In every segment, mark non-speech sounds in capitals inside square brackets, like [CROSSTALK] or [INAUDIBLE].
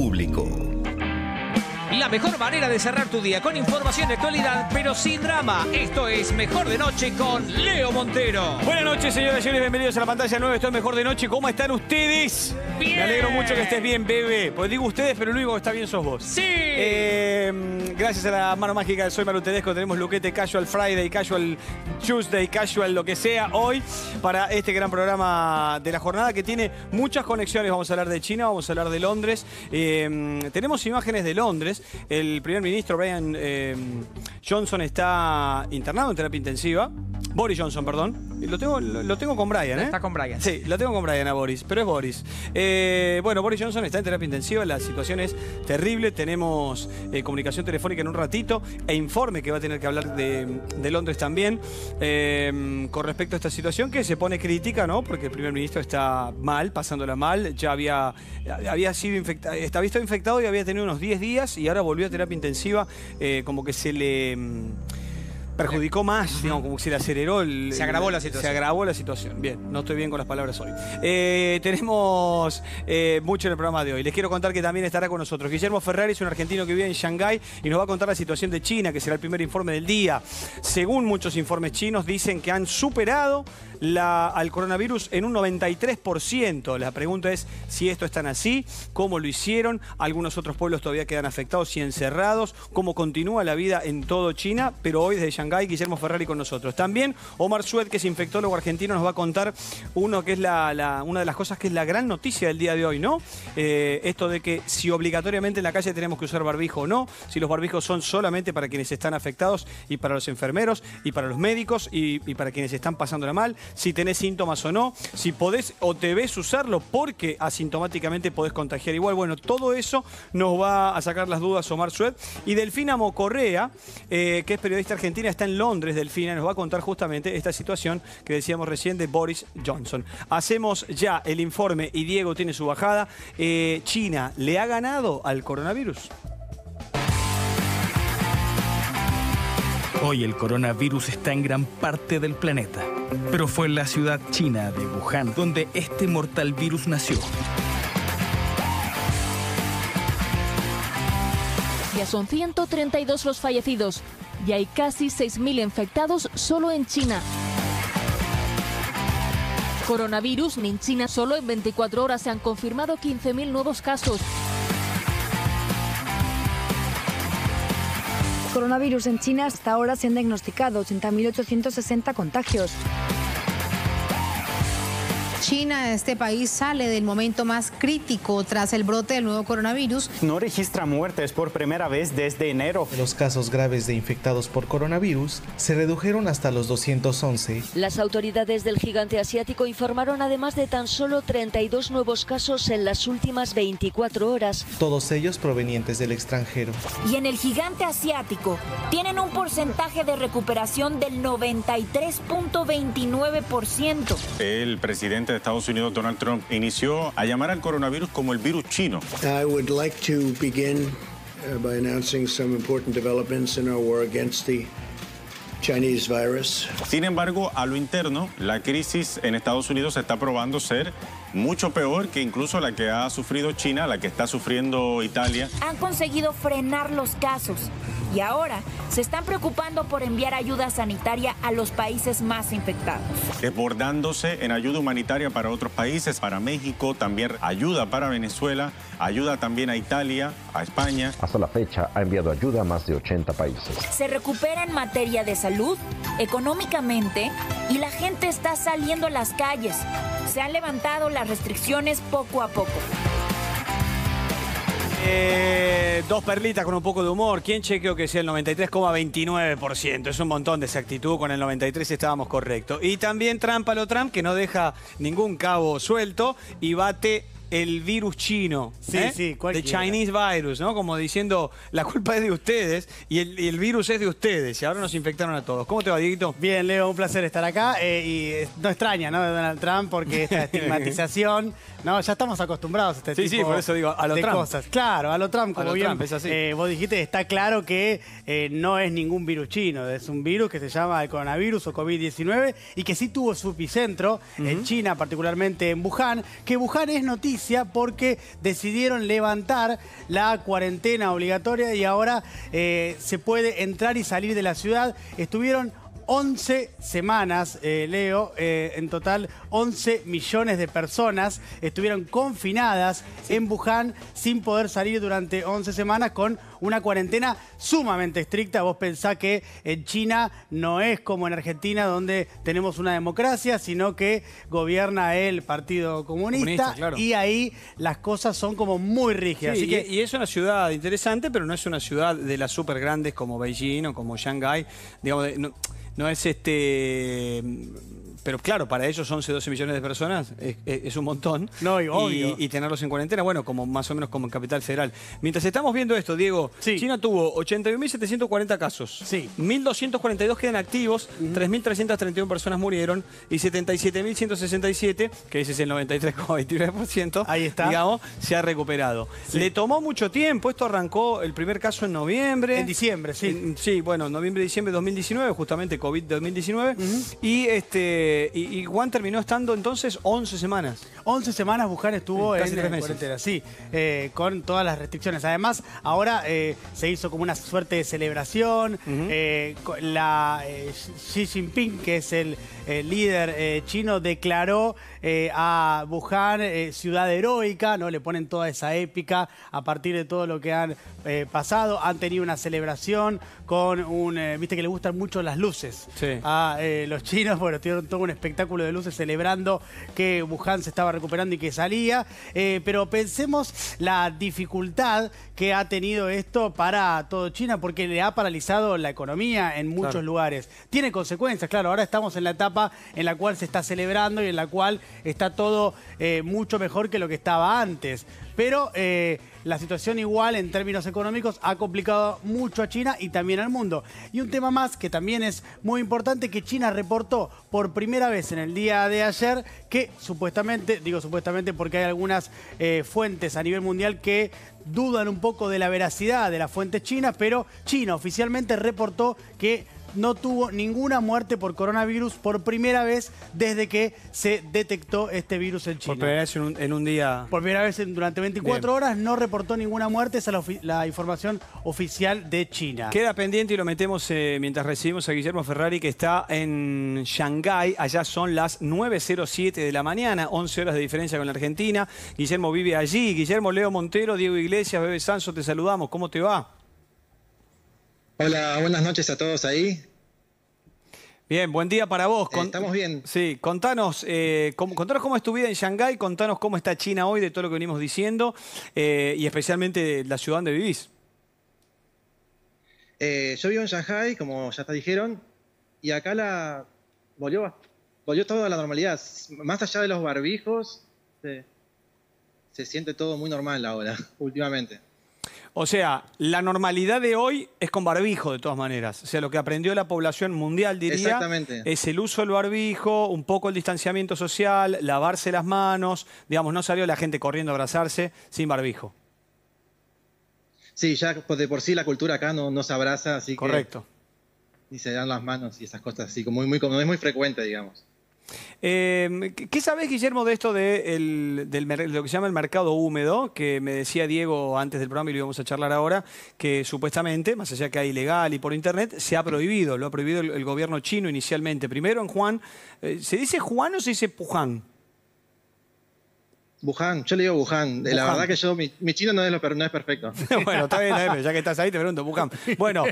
público. La mejor manera de cerrar tu día con información de actualidad, pero sin drama. Esto es Mejor de Noche con Leo Montero. Buenas noches, señoras y señores. Bienvenidos a la pantalla 9. Estoy mejor de noche. ¿Cómo están ustedes? Bien. Me alegro mucho que estés bien, bebé. Pues digo ustedes, pero el único que está bien sos vos. Sí. Eh, gracias a la mano mágica de Soy Maru Tedesco tenemos Luquete Casual Friday, Casual Tuesday, Casual lo que sea hoy para este gran programa de la jornada que tiene muchas conexiones. Vamos a hablar de China, vamos a hablar de Londres. Eh, tenemos imágenes de Londres. El primer ministro Brian eh, Johnson está internado en terapia intensiva. Boris Johnson, perdón. Lo tengo, lo, lo tengo con Brian, ¿eh? Está con Brian. Sí, lo tengo con Brian a Boris, pero es Boris. Eh, bueno, Boris Johnson está en terapia intensiva, la situación es terrible. Tenemos eh, comunicación telefónica en un ratito e informe que va a tener que hablar de, de Londres también eh, con respecto a esta situación que se pone crítica, ¿no? Porque el primer ministro está mal, pasándola mal. Ya había, había sido infectado, estaba infectado y había tenido unos 10 días y ahora volvió a terapia intensiva, eh, como que se le. mm, perjudicó más, digamos, como que se le aceleró el... Se agravó la situación. Se agravó la situación. Bien, no estoy bien con las palabras hoy. Eh, tenemos eh, mucho en el programa de hoy. Les quiero contar que también estará con nosotros Guillermo Ferrari, es un argentino que vive en Shanghái y nos va a contar la situación de China, que será el primer informe del día. Según muchos informes chinos, dicen que han superado la, al coronavirus en un 93%. La pregunta es si esto es tan así, cómo lo hicieron, algunos otros pueblos todavía quedan afectados y encerrados, cómo continúa la vida en todo China, pero hoy desde Shanghái, Guillermo Ferrari con nosotros. También Omar Sued, que es infectólogo argentino, nos va a contar uno que es la, la- una de las cosas que es la gran noticia del día de hoy, ¿no? Eh, esto de que si obligatoriamente en la calle tenemos que usar barbijo o no, si los barbijos son solamente para quienes están afectados y para los enfermeros y para los médicos y, y para quienes están pasándola mal, si tenés síntomas o no, si podés o te ves usarlo porque asintomáticamente podés contagiar igual. Bueno, todo eso nos va a sacar las dudas Omar Sued. Y Delfina Mocorrea, eh, que es periodista argentina, está en Londres, Delfina, nos va a contar justamente esta situación que decíamos recién de Boris Johnson. Hacemos ya el informe y Diego tiene su bajada. Eh, China, ¿le ha ganado al coronavirus? Hoy el coronavirus está en gran parte del planeta, pero fue en la ciudad china de Wuhan donde este mortal virus nació. Ya son 132 los fallecidos y hay casi 6.000 infectados solo en China. Coronavirus en China solo en 24 horas se han confirmado 15.000 nuevos casos. Coronavirus en China hasta ahora se han diagnosticado 80.860 contagios. China, este país sale del momento más crítico tras el brote del nuevo coronavirus. no registra muertes por primera vez desde enero. Los casos graves de infectados por coronavirus se redujeron hasta los 211. Las autoridades del gigante asiático informaron además de tan solo 32 nuevos casos en las últimas 24 horas. todos ellos provenientes del extranjero. Y en el gigante asiático tienen un porcentaje de recuperación del 93.29%. El presidente de Estados Unidos, Donald Trump, inició a llamar al coronavirus como el virus chino. I would like to begin uh, by announcing some important developments in our war against the Chinese virus. Sin embargo, a lo interno, la crisis en Estados Unidos está probando ser mucho peor que incluso la que ha sufrido China, la que está sufriendo Italia. Han conseguido frenar los casos y ahora se están preocupando por enviar ayuda sanitaria a los países más infectados. desbordándose en ayuda humanitaria para otros países, para México, también ayuda para Venezuela, ayuda también a Italia, a España. Hasta la fecha ha enviado ayuda a más de 80 países. Se recupera en materia de salud, económicamente y la gente está saliendo a las calles. Se han levantado las restricciones poco a poco. Eh, dos perlitas con un poco de humor. ¿Quién chequeó que sea el 93,29%? Es un montón de exactitud. Con el 93 estábamos correctos. Y también Trump a lo Trump, que no deja ningún cabo suelto y bate el virus chino. Sí, ¿eh? sí, The cualquiera. Chinese virus, ¿no? Como diciendo, la culpa es de ustedes y el, y el virus es de ustedes. Y ahora nos infectaron a todos. ¿Cómo te va, Dieguito? Bien, Leo, un placer estar acá. eh, y eh, no extraña, ¿no? De Donald Trump, porque esta [LAUGHS] estigmatización, ¿no? Ya estamos acostumbrados a este Sí, tipo sí, por eso digo, a lo de Trump. cosas. Claro, a lo Trump, A como lo bien Trump, es así. eh, vos dijiste, está claro que no es ningún virus chino, es un virus que se llama el coronavirus o COVID-19 y que sí tuvo su epicentro en China, particularmente en Wuhan, que Wuhan es noticia porque decidieron levantar la cuarentena obligatoria y ahora eh, se puede entrar y salir de la ciudad. Estuvieron 11 semanas, eh, Leo, eh, en total 11 millones de personas estuvieron confinadas en Wuhan sin poder salir durante 11 semanas con una cuarentena sumamente estricta. Vos pensás que en China no es como en Argentina donde tenemos una democracia, sino que gobierna el Partido Comunista, Comunista, claro. y ahí las cosas son como muy rígidas. Sí, Así y- que y, es una ciudad interesante, pero no es una ciudad de las súper grandes como Beijing o como Shanghái. Digamos, no, no es este. Pero claro, para ellos 11, 12 millones de personas es, un montón. No, y obvio. Y, tenerlos en cuarentena, bueno, como más o menos como en Capital Federal. Mientras estamos viendo esto, Diego, China tuvo 81.740 casos. Sí. 1.242 quedan activos, 3.331 personas murieron y 77.167, que ese es el 93,29%, Ahí está. digamos, se ha recuperado. Le tomó mucho tiempo, esto arrancó el primer caso en noviembre. En diciembre, sí. En- sí, bueno, noviembre, diciembre de 2019, justamente COVID 2019. Y este y, y Juan terminó estando entonces 11 semanas. 11 semanas Wuhan estuvo Casi en tres eh, meses. cuarentena, sí, eh, con todas las restricciones. Además, ahora eh, se hizo como una suerte de celebración. eh, la eh, Xi Jinping, que es el, eh, líder eh, chino, declaró eh, a Wuhan eh, ciudad heroica, ¿no? Le ponen toda esa épica a partir de todo lo que han eh, pasado. Han tenido una celebración con un, eh, viste que le gustan mucho las luces Sí. a los chinos, bueno, tuvieron todo un espectáculo de luces celebrando que Wuhan se estaba recuperando y que salía. Pero pensemos la dificultad que ha tenido esto para todo China, porque le ha paralizado la economía en muchos Claro. lugares. Tiene consecuencias, claro, ahora estamos en la etapa en la cual se está celebrando y en la cual está todo eh, mucho mejor que lo que estaba antes. Pero eh, la situación igual en términos económicos ha complicado mucho a China y también al mundo. Y un tema más que también es muy importante, que China reportó por primera vez en el día de ayer que supuestamente, digo supuestamente porque hay algunas eh, fuentes a nivel mundial que dudan un poco de la veracidad de las fuentes chinas, pero China oficialmente reportó que no tuvo ninguna muerte por coronavirus por primera vez desde que se detectó este virus en China. Por primera vez en un, en un día. Por primera vez en- durante 24 Bien. horas no reportó ninguna muerte, esa es la información oficial de China. Queda pendiente y lo metemos eh, mientras recibimos a Guillermo Ferrari, que está en Shanghái. Allá son las 9.07 de la mañana, 11 horas de diferencia con la Argentina. Guillermo vive allí. Guillermo Leo Montero, Diego Iglesias, Bebe Sanso, te saludamos. ¿Cómo te va? Hola, buenas noches a todos ahí. Bien, buen día para vos. Con- estamos bien. Sí, contanos, eh, cómo, contanos cómo es tu vida en Shanghái, contanos cómo está China hoy de todo lo que venimos diciendo eh, y especialmente la ciudad donde vivís. Eh, yo vivo en Shanghai, como ya te dijeron, y acá la volvió, volvió todo a la normalidad. Más allá de los barbijos, se, se siente todo muy normal ahora, [LAUGHS] últimamente. O sea, la normalidad de hoy es con barbijo de todas maneras. O sea, lo que aprendió la población mundial, diría, es el uso del barbijo, un poco el distanciamiento social, lavarse las manos. Digamos, no salió la gente corriendo a abrazarse sin barbijo. Sí, ya de por sí la cultura acá no, no se abraza, así Correcto. que ni se dan las manos y esas cosas así, como muy, muy, como es muy frecuente, digamos. Eh, ¿qué- ¿Qué sabés, Guillermo, de esto de el- del lo que se llama el mercado húmedo? Que me decía Diego antes del programa y lo íbamos a charlar ahora, que supuestamente, más allá que hay ilegal y por internet, se ha prohibido. Lo ha prohibido el, el gobierno chino inicialmente. Primero en Juan, eh, ¿se dice Juan o se dice Puján? Wuhan, yo le digo Wuhan. La Wuhan. verdad que yo, mi, mi chino no es, lo no es perfecto. [LAUGHS] bueno, está bien, pero ya que estás ahí te pregunto, Puján. Bueno,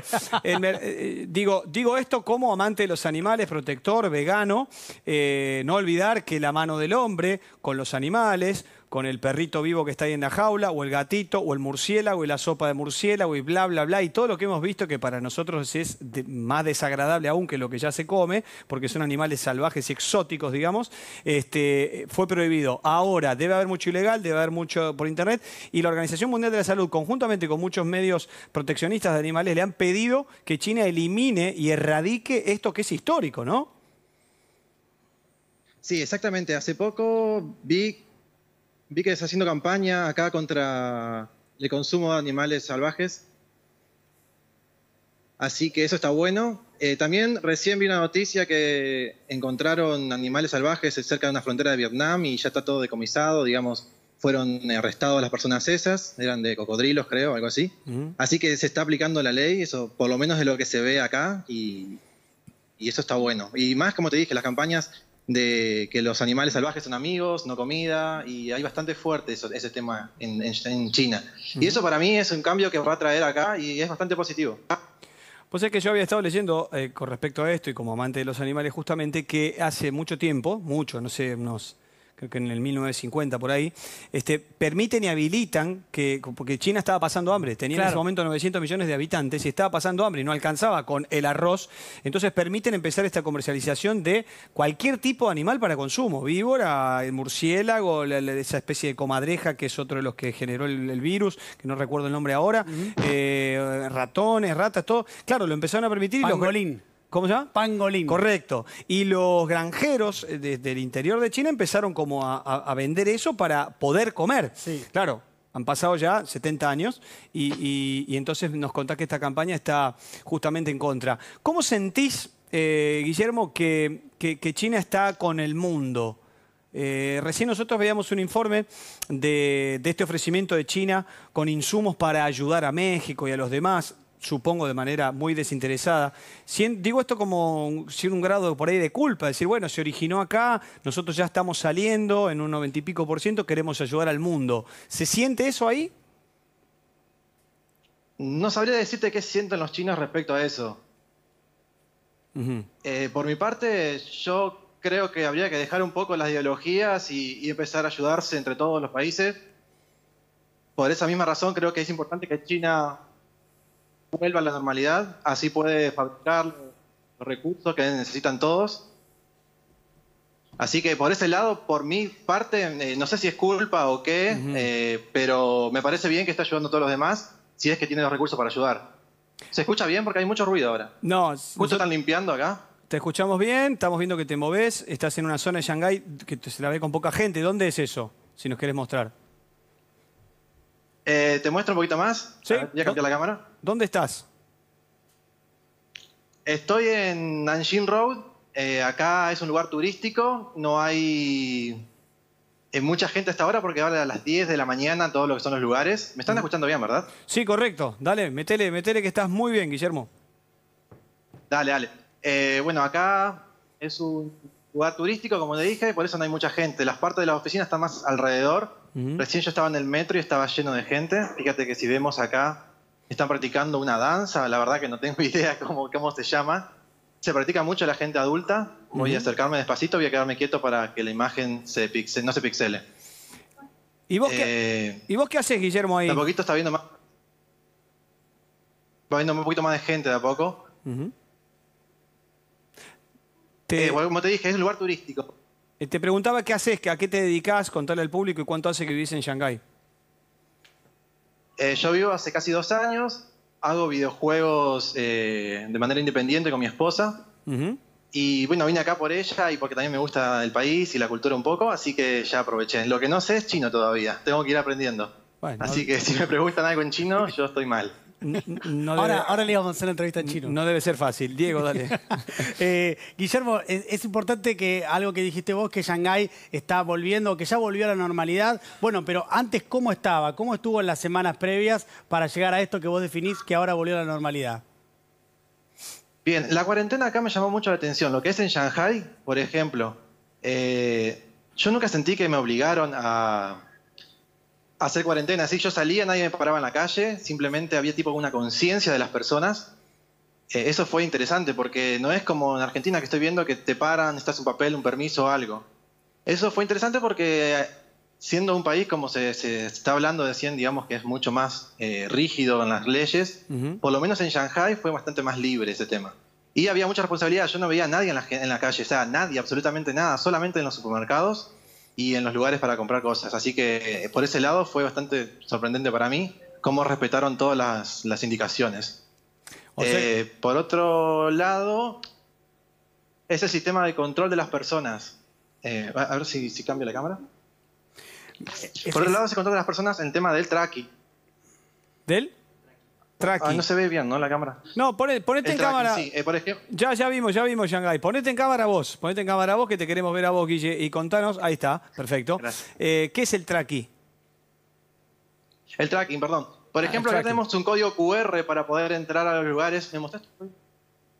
el mer- eh, digo, digo esto como amante de los animales, protector, vegano. eh, no olvidar que la mano del hombre con los animales, con el perrito vivo que está ahí en la jaula, o el gatito, o el murciélago, y la sopa de murciélago, y bla, bla, bla, y todo lo que hemos visto que para nosotros es más desagradable aún que lo que ya se come, porque son animales salvajes y exóticos, digamos, este, fue prohibido. Ahora debe haber mucho ilegal, debe haber mucho por internet, y la Organización Mundial de la Salud, conjuntamente con muchos medios proteccionistas de animales, le han pedido que China elimine y erradique esto que es histórico, ¿no? Sí, exactamente. Hace poco vi, vi que está haciendo campaña acá contra el consumo de animales salvajes. Así que eso está bueno. Eh, también recién vi una noticia que encontraron animales salvajes cerca de una frontera de Vietnam y ya está todo decomisado, digamos. fueron arrestados las personas esas, eran de cocodrilos, creo, algo así. Así que se está aplicando la ley, eso por lo menos es lo que se ve acá, y, y eso está bueno. Y más, como te dije, las campañas de que los animales salvajes son amigos, no comida, y hay bastante fuerte eso- ese tema en, en- en China. Y eso para mí es un cambio que va a traer acá y es bastante positivo. Pues es que yo había estado leyendo eh, con respecto a esto y como amante de los animales justamente que hace mucho tiempo, mucho, no sé, unos creo que en el 1950 por ahí, este, permiten y habilitan que, porque China estaba pasando hambre, tenía en ese momento 900 millones de habitantes y estaba pasando hambre y no alcanzaba con el arroz, entonces permiten empezar esta comercialización de cualquier tipo de animal para consumo, víbora, el murciélago, la- la- esa especie de comadreja que es otro de los que generó el, el virus, que no recuerdo el nombre ahora, eh, ratones, ratas, todo. Claro, lo empezaron a permitir y los-. ¿Cómo se llama? Pangolín. Correcto. Y los granjeros eh, desde el interior de China empezaron como a, a- a vender eso para poder comer. Sí. Claro, han pasado ya 70 años y, y- y entonces nos contás que esta campaña está justamente en contra. ¿Cómo sentís, eh, Guillermo, que, que- que China está con el mundo? Eh, recién nosotros veíamos un informe de, de este ofrecimiento de China con insumos para ayudar a México y a los demás, supongo de manera muy desinteresada. Digo esto como un- sin un grado por ahí de culpa, decir, bueno, se originó acá, nosotros ya estamos saliendo en un noventa y pico por ciento, queremos ayudar al mundo. ¿Se siente eso ahí? No sabría decirte qué sienten los chinos respecto a eso. Eh, por mi parte, yo creo que habría que dejar un poco las ideologías y, y empezar a ayudarse entre todos los países. Por esa misma razón, creo que es importante que China vuelva a la normalidad, así puede fabricar los recursos que necesitan todos. Así que por ese lado, por mi parte, eh, no sé si es culpa o qué, eh, pero me parece bien que está ayudando a todos los demás, si es que tiene los recursos para ayudar. ¿Se escucha bien? Porque hay mucho ruido ahora. No, Justo están limpiando acá. te escuchamos bien, estamos viendo que te moves, estás en una zona de Shanghái que se la ve con poca gente. ¿Dónde es eso? Si nos querés mostrar. Eh, ¿Te muestro un poquito más? Sí. A ver, ¿Ya cambié la cámara? ¿Dónde estás? Estoy en Nanjing Road. Eh, acá es un lugar turístico. No hay eh, mucha gente hasta ahora porque ahora a las 10 de la mañana todo lo que son los lugares. ¿Me están escuchando bien, verdad? Sí, correcto. Dale, metele, metele que estás muy bien, Guillermo. Dale, dale. Eh, bueno, acá es un lugar turístico, como le dije, por eso no hay mucha gente. Las partes de la oficina están más alrededor. Recién yo estaba en el metro y estaba lleno de gente. Fíjate que si vemos acá, están practicando una danza. La verdad que no tengo [LAUGHS] idea cómo, cómo se llama. Se practica mucho la gente adulta. Voy a acercarme despacito, voy a quedarme quieto para que la imagen se pixe- no se pixele. ¿Y vos, qué, Eh, ¿Y vos qué haces, Guillermo, ahí? de a poquito está viendo más. Va viendo un poquito más de gente de a poco. Eh, como te dije, es un lugar turístico. Eh, Te preguntaba qué haces, a qué te dedicas, contarle al público y cuánto hace que vivís en Shanghái. Eh, yo vivo hace casi dos años, hago videojuegos eh, de manera independiente con mi esposa. Y bueno, vine acá por ella y porque también me gusta el país y la cultura un poco, así que ya aproveché. Lo que no sé es chino todavía, tengo que ir aprendiendo. Bueno, así que si me preguntan algo en chino, [LAUGHS] yo estoy mal. No ahora, debe- ahora le íbamos a hacer una entrevista en chino. No debe ser fácil. Diego, dale. [LAUGHS] Eh, Guillermo, es, es importante que algo que dijiste vos, que Shanghái está volviendo, que ya volvió a la normalidad. Bueno, pero antes, ¿cómo estaba? ¿Cómo estuvo en las semanas previas para llegar a esto que vos definís que ahora volvió a la normalidad? Bien, la cuarentena acá me llamó mucho la atención. Lo que es en Shanghai, por ejemplo, eh, yo nunca sentí que me obligaron a hacer cuarentena. Si yo salía, nadie me paraba en la calle, simplemente había tipo una conciencia de las personas. Eh, eso fue interesante porque no es como en Argentina que estoy viendo que te paran, necesitas un papel, un permiso algo. Eso fue interesante porque siendo un país como se, se está hablando de 100, digamos que es mucho más eh, rígido en las leyes, por lo menos en Shanghai fue bastante más libre ese tema. Y había mucha responsabilidad, yo no veía a nadie en la, en la calle, o sea, nadie, absolutamente nada, solamente en los supermercados y en los lugares para comprar cosas. Así que eh, por ese lado fue bastante sorprendente para mí cómo respetaron todas las, las indicaciones. Eh, por otro lado, es el sistema de control de las personas. Eh, a ver si, si cambio la cámara. Por otro lado, se control de las personas en tema del tracking. ¿Del? Tracking. Ah, no se ve bien, ¿no? La cámara. No, pone- ponete El en tracking, cámara. sí. Eh, por ejemplo, Ya, ya vimos, ya vimos Shanghái. Ponete en cámara vos. Ponete en cámara vos que te queremos ver a vos, Guille. Y contanos. Ahí está, perfecto. Eh, ¿Qué es el traqui? El tracking, perdón. Por Ah, ejemplo, acá tracking. tenemos un código QR para poder entrar a los lugares. ¿Me mostraste?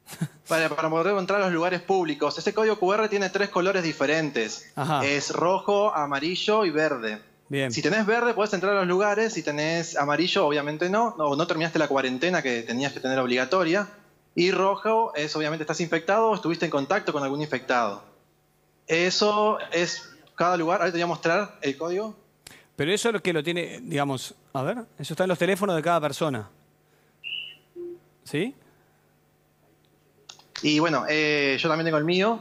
[LAUGHS] Para, para poder entrar a los lugares públicos. Ese código QR tiene tres colores diferentes. Ajá. Es rojo, amarillo y verde. Bien. Si tenés verde, podés entrar a los lugares. Si tenés amarillo, obviamente no. No, no terminaste la cuarentena que tenías que tener obligatoria. Y rojo es, obviamente, estás infectado o estuviste en contacto con algún infectado. Eso es cada lugar. Ahora te voy a mostrar el código. Pero eso es lo que lo tiene, digamos, a ver, eso está en los teléfonos de cada persona. ¿Sí? Y bueno, eh, yo también tengo el mío.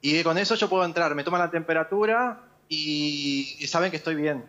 Y con eso yo puedo entrar. Me toman la temperatura y, y saben que estoy bien.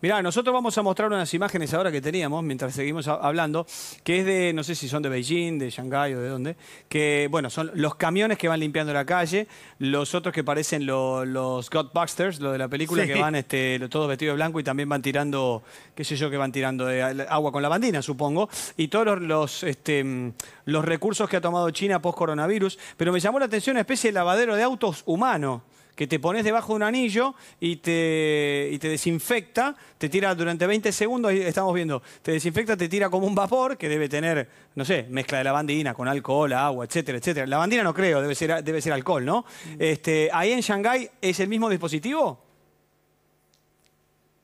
Mirá, nosotros vamos a mostrar unas imágenes ahora que teníamos mientras seguimos ha- hablando, que es de, no sé si son de Beijing, de Shanghái o de dónde, que, bueno, son los camiones que van limpiando la calle, los otros que parecen lo- los Godbusters, lo de la película, Sí. que van este, todos vestidos de blanco y también van tirando, qué sé yo, que van tirando de a- agua con la bandina, supongo, y todos los, los, este, los recursos que ha tomado China post-coronavirus, pero me llamó la atención una especie de lavadero de autos humano que te pones debajo de un anillo y te, y te desinfecta, te tira durante 20 segundos, y estamos viendo, te desinfecta, te tira como un vapor que debe tener, no sé, mezcla de lavandina con alcohol, agua, etcétera, etcétera. Lavandina no creo, debe ser, debe ser alcohol, ¿no? Este, ahí en Shanghái es el mismo dispositivo.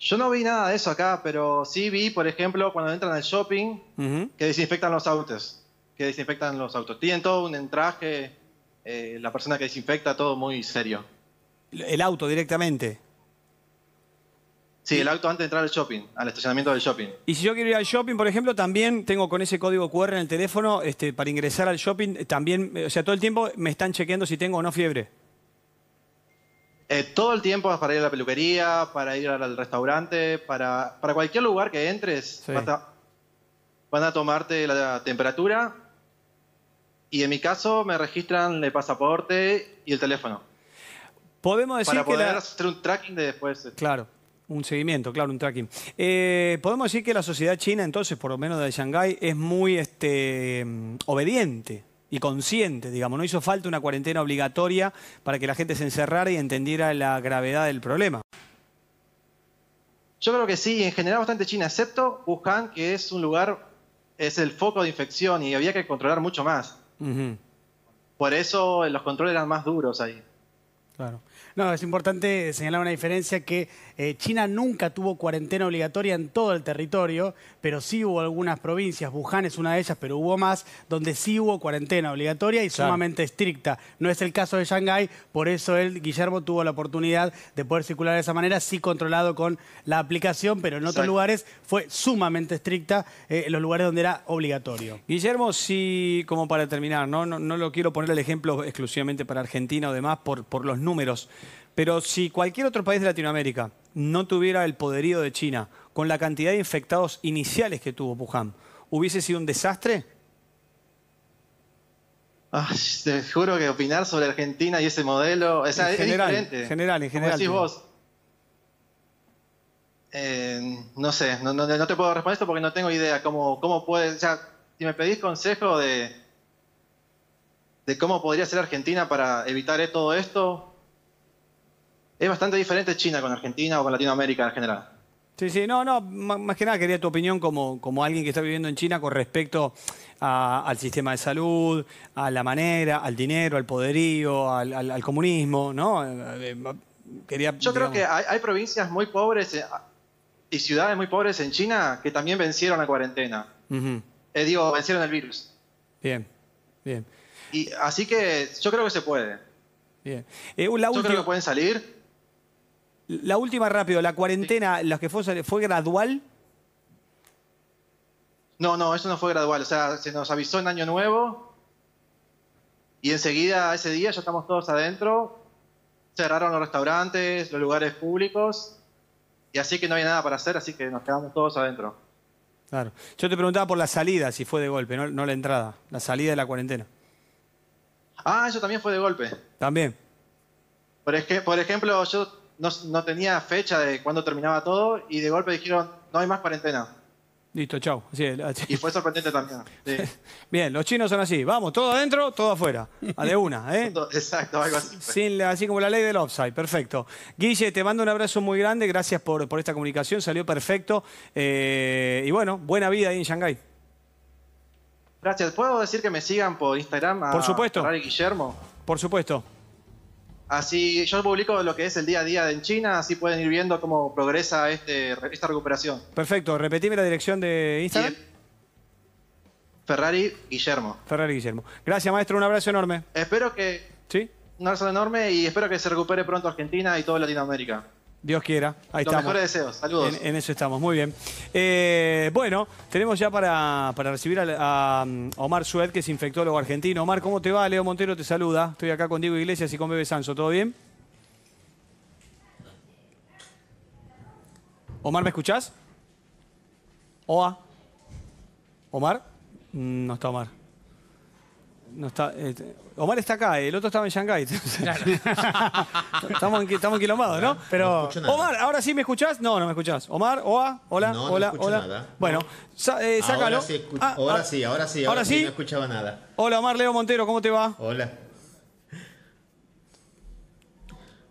Yo no vi nada de eso acá, pero sí vi, por ejemplo, cuando entran al shopping, que desinfectan los autos. Que desinfectan los autos. Tienen todo un entraje, eh, la persona que desinfecta, todo muy serio. El auto directamente. Sí, el auto antes de entrar al shopping, al estacionamiento del shopping. Y si yo quiero ir al shopping, por ejemplo, también tengo con ese código QR en el teléfono, este, para ingresar al shopping, eh, también, eh, o sea, todo el tiempo me están chequeando si tengo o no fiebre. Eh, todo el tiempo para ir a la peluquería, para ir al restaurante, para, para cualquier lugar que entres, van, a, van a tomarte la temperatura. Y en mi caso me registran el pasaporte y el teléfono. Podemos decir para que poder la- hacer un tracking de después. Claro, un seguimiento, claro, un tracking. Eh, Podemos decir que la sociedad china, entonces, por lo menos de Shanghái, es muy este, obediente y consciente, digamos. No hizo falta una cuarentena obligatoria para que la gente se encerrara y entendiera la gravedad del problema. Yo creo que sí, en general bastante China, excepto Wuhan, que es un lugar, es el foco de infección y había que controlar mucho más. Por eso los controles eran más duros ahí. Claro. No, es importante señalar una diferencia que eh, China nunca tuvo cuarentena obligatoria en todo el territorio, pero sí hubo algunas provincias, Wuhan es una de ellas, pero hubo más, donde sí hubo cuarentena obligatoria y Claro. sumamente estricta. No es el caso de Shanghái, por eso él, Guillermo, tuvo la oportunidad de poder circular de esa manera, sí controlado con la aplicación, pero en otros lugares fue sumamente estricta, eh, en los lugares donde era obligatorio. Guillermo, si, como para terminar, ¿no? No, no lo quiero poner el ejemplo exclusivamente para Argentina o demás por, por los números, pero si cualquier otro país de Latinoamérica no tuviera el poderío de China con la cantidad de infectados iniciales que tuvo Wuhan, ¿hubiese sido un desastre? Ay, te juro que opinar sobre Argentina y ese modelo o sea, En es general, diferente. general, en general, decís vos. Eh, no sé, no, no- no te puedo responder esto porque no tengo idea cómo, cómo puede. Sea, si me pedís consejo de, de cómo podría ser Argentina para evitar todo esto, es bastante diferente China con Argentina o con Latinoamérica en general. Sí, sí, no, no, má- más que nada quería tu opinión como, como alguien que está viviendo en China con respecto a- al sistema de salud, a la manera, al dinero, al poderío, al, al- al comunismo, ¿no? Eh, eh, Quería, Yo creo que hay, hay provincias muy pobres eh, y ciudades muy pobres en China que también vencieron la cuarentena. Eh, digo, vencieron el virus. Bien, bien, Y así que yo creo que se puede. bien. Eh, la, Yo creo que pueden salir. La última rápido, la cuarentena, la que fue, fue gradual. No, no, eso no fue gradual. O sea, se nos avisó en Año Nuevo y enseguida ese día ya estamos todos adentro. Cerraron los restaurantes, los lugares públicos y así que no había nada para hacer, así que nos quedamos todos adentro. Claro. Yo te preguntaba por la salida, si fue de golpe, no, no la entrada, la salida de la cuarentena. Ah, eso también fue de golpe. También. Por, ej- por ejemplo, yo no, no tenía fecha de cuándo terminaba todo y de golpe dijeron, no hay más cuarentena. Listo, chau. Así es, así- Y fue sorprendente también. Sí. [LAUGHS] Bien, los chinos son así. Vamos, todo adentro, todo afuera. A de una, ¿eh? [LAUGHS] Exacto, algo así. Sin así como la ley del offside, perfecto. Guille, te mando un abrazo muy grande, gracias por, por esta comunicación, salió perfecto. Eh, y bueno, buena vida ahí en Shanghái. Gracias. ¿Puedo decir que me sigan por Instagram? A Por supuesto. Ferrari Guillermo. Por supuesto. Así yo publico lo que es el día a día en China, así pueden ir viendo cómo progresa este, esta recuperación. Perfecto, repetime la dirección de Instagram. Ferrari Guillermo. Ferrari Guillermo. Gracias, maestro, un abrazo enorme. Espero que. Sí. Un abrazo enorme y espero que se recupere pronto Argentina y toda Latinoamérica. Dios quiera. Ahí Los estamos. mejores deseos. Saludos. En, en eso estamos, muy bien. Eh, bueno, tenemos ya para, para recibir a, a, um, Omar Sued, que es infectólogo argentino. Omar, ¿cómo te va? Leo Montero te saluda. Estoy acá con Diego Iglesias y con Bebe Sanso. ¿Todo bien? Omar, ¿me escuchás? Oa. ¿Omar? Mm, No está Omar. No está, eh, Omar está acá, el otro estaba en Shanghái. [LAUGHS] estamos, en, estamos enquilombados, ¿no? Pero. Omar, ¿ahora sí me escuchás? No, no me escuchás. Omar, Oa, hola, No, no hola, escucho hola. nada. Bueno, sa- eh, sácalo. Ahora sí, Ah, ahora ah, sí, ahora sí, ¿Ahora sí? no escuchaba nada. Hola, Omar Leo Montero, ¿cómo te va? Hola.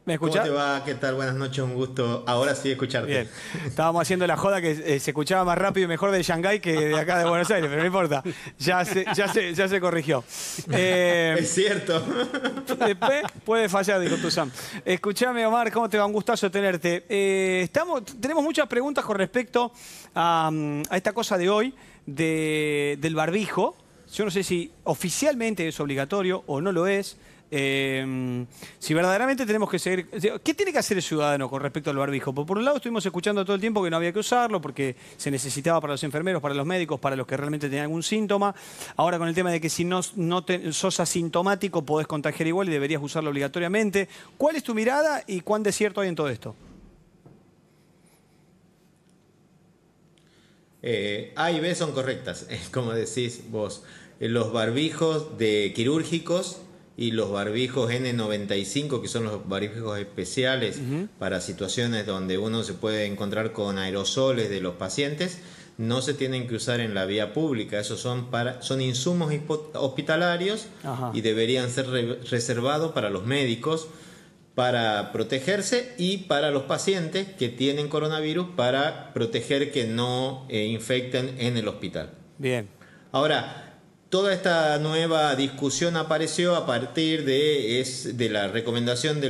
¿Me ¿Cómo te va? ¿Qué tal? Buenas noches, un gusto. Ahora sí escucharte. Bien. Estábamos haciendo la joda que eh, se escuchaba más rápido y mejor de Shanghái que de acá de Buenos Aires, pero no importa. Ya se, ya se, ya se corrigió. Eh, Es cierto. Después puede fallar, dijo Tuzán. Escuchame, Omar, ¿cómo te va? Un gustazo tenerte. Eh, estamos, tenemos muchas preguntas con respecto a, mm, a esta cosa de hoy de- del barbijo. Yo no sé si oficialmente es obligatorio o no lo es. Eh, si verdaderamente tenemos que seguir... ¿Qué tiene que hacer el ciudadano con respecto al barbijo? Por, por un lado estuvimos escuchando todo el tiempo que no había que usarlo porque se necesitaba para los enfermeros, para los médicos, para los que realmente tenían algún síntoma. Ahora con el tema de que si no, sos asintomático podés contagiar igual y deberías usarlo obligatoriamente. ¿Cuál es tu mirada y cuán desierto hay en todo esto? Eh, A y B son correctas, [LAUGHS] como decís vos. Los barbijos de quirúrgicos y los barbijos N95, que son los barbijos especiales para situaciones donde uno se puede encontrar con aerosoles de los pacientes, no se tienen que usar en la vía pública. Esos son, para, son insumos hospitalarios Ajá. y deberían ser re- reservados para los médicos para protegerse y para los pacientes que tienen coronavirus para proteger que no eh, infecten en el hospital. Bien. Ahora, toda esta nueva discusión apareció a partir de, la recomendación de,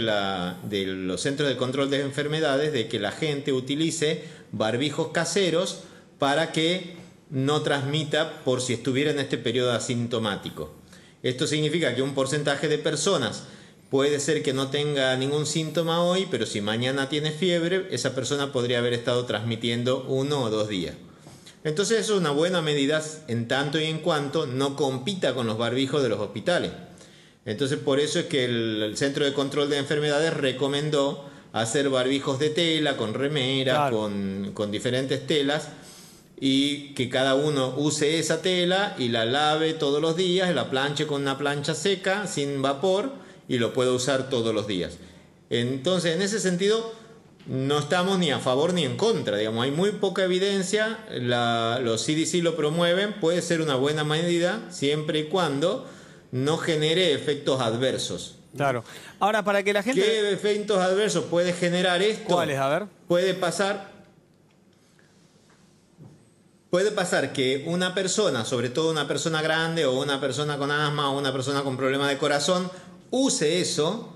de los Centros de Control de Enfermedades de que la gente utilice barbijos caseros para que no transmita por si estuviera en este periodo asintomático. Esto significa que un porcentaje de personas puede ser que no tenga ningún síntoma hoy, pero si mañana tiene fiebre, esa persona podría haber estado transmitiendo uno o dos días. Entonces eso es una buena medida en tanto y en cuanto no compita con los barbijos de los hospitales. Entonces por eso es que el, el Centro de Control de Enfermedades recomendó hacer barbijos de tela, con remera, Claro. con, con diferentes telas, y que cada uno use esa tela y la lave todos los días, la planche con una plancha seca, sin vapor, y lo pueda usar todos los días. Entonces, en ese sentido, no estamos ni a favor ni en contra, digamos, hay muy poca evidencia, la- los CDC lo promueven, puede ser una buena medida siempre y cuando no genere efectos adversos. Claro. Ahora, para que la gente... ¿Qué efectos adversos puede generar esto? ¿Cuáles? A ver. Puede pasar. Puede pasar que una persona, sobre todo una persona grande o una persona con asma o una persona con problemas de corazón, use eso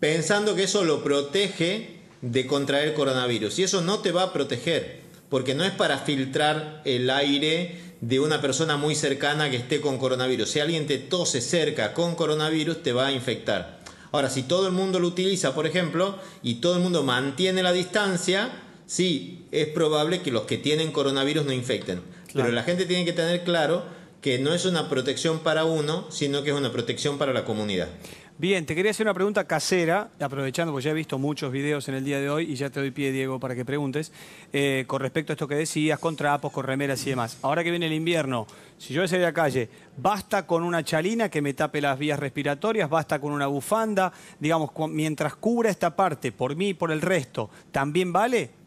pensando que eso lo protege de contraer coronavirus. Y eso no te va a proteger, porque no es para filtrar el aire de una persona muy cercana que esté con coronavirus. Si alguien te tose cerca con coronavirus, te va a infectar. Ahora, si todo el mundo lo utiliza, por ejemplo, y todo el mundo mantiene la distancia, sí, es probable que los que tienen coronavirus no infecten. Pero la gente tiene que tener claro que no es una protección para uno, sino que es una protección para la comunidad. Bien, te quería hacer una pregunta casera, aprovechando porque ya he visto muchos videos en el día de hoy y ya te doy pie, Diego, para que preguntes, eh, con respecto a esto que decías, con trapos, con remeras y demás. Ahora que viene el invierno, si yo voy a la calle, ¿basta con una chalina que me tape las vías respiratorias? ¿Basta con una bufanda? Digamos, mientras cubra esta parte, por mí y por el resto, ¿también vale?